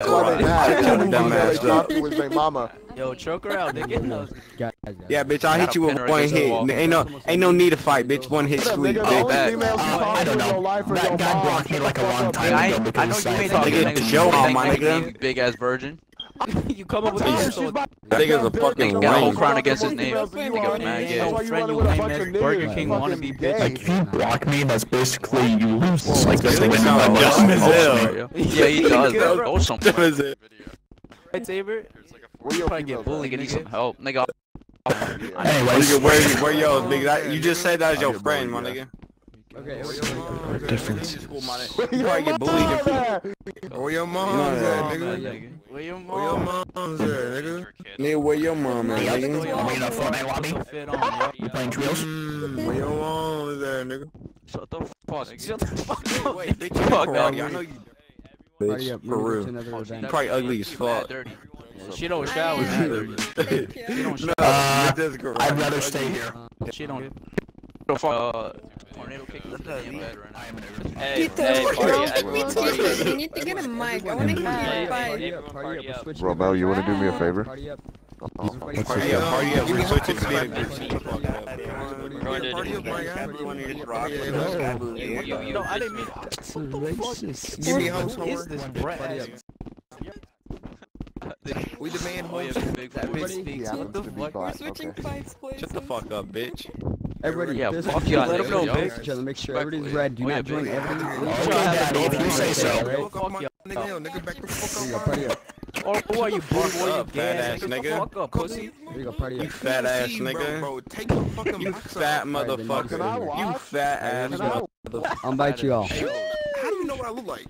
That's why they mad. Shut your dumb They ass dropped up. you with Big Mama. Yo, choke her out, nigga. Guys, guys. Yeah, bitch, I'll hit you with pin right one hit. Ain't no, ain't no need to fight, bitch. One hit sweet, up, sweep, nigga? The bitch. only back. females you Uh, I don't know. your life are That guy blocked me like a long up, time bitch. I, I know you ain't Cypher. talking Nigga, to the show on, my nigga. Big ass virgin. you come up with Yeah, the she's insult. about- That nigga's a fucking bitch, got a whole crown against his name. females than you Nigga, are. mad That's gay. why you Friend you lame ass Burger. King Fucking wannabe gay. bitch. Like, if you block me, that's basically you lose. Like, that's the Nigga way sound my like dumb as hell. Yeah, he does. Good, bro. bro. Oh, something. That was it. Right, Saber? Where your Probably get females bullied. Nigga need some help. Nigga. Anyways, Nigga, where, where yo, nigga? That, you just said that was your friend, my nigga. Okay, difference. at? You probably get bullied in in Where your mom's No, at, no, nigga? Where your Where your mom? mom's at, nigga? Nigga, where your mom at, nigga? I'm in a Fortnite lobby. Fit on, yo. You playing trios? Mm, Where your mom's at, nigga? Shut the fuck. up. Shut the fuck up. Wait, bitch, you Fuck karate. up. I know you. Party. Bitch, for real. You probably ugly as fuck. She don't shower. man. She don't shower. Bitch, that's karate. I'd rather stay here. She don't. Uh, tornado kick in bed right now. Hey, Get the hey, fuck party out. You need to get, you need to get a mic. I want to hear Hey, your fight. up, Party up. We're switching Romeo, to you wanna do me a favor? Party up. Party up, party up. We switching to the Going to Party up. No, I didn't mean. Give me house Who is homework. this brat? We demand Oh, yeah, big That bitch speaks. What the fuck? We're switching fights, please. Shut the fuck up, bitch. Everybody, Yeah, this fuck is- y'all let them know, yo. bitch. Just make sure everybody's red. Do Oh, not join big. every. Okay, if you say so. Right? Fuck y'all. Nigga, hell, nigga, back the fuck you go, up. party up. Or who are you. Fuck up, gay fat ass ass nigga. nigga. Fuck up, pussy. There you go, party You fat ass nigga. bro, take your fucking You fat off. Can I motherfucker. You fat ass I- motherfucker. I'll bite you all. How do you know what I look like?